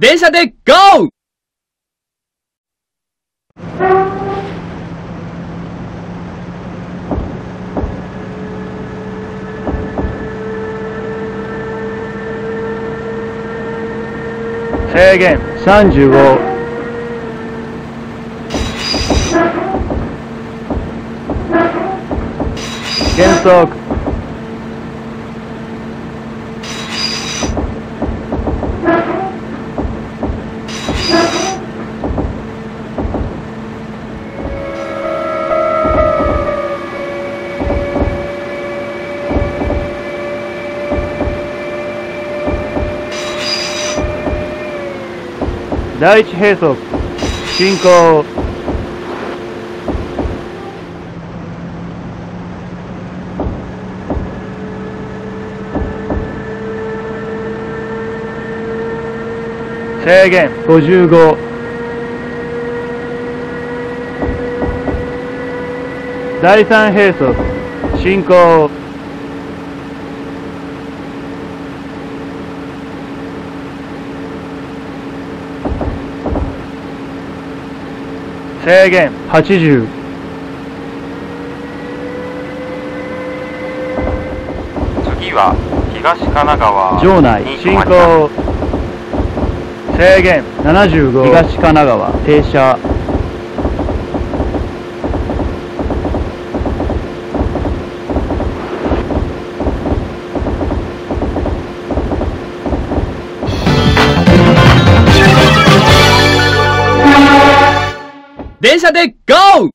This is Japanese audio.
電車で GO! 制限。35減速第一閉塞進行。制限。55第三閉塞進行制限。80次は東神奈川。場内。に進行。制限。75東神奈川。停車 電車で GO!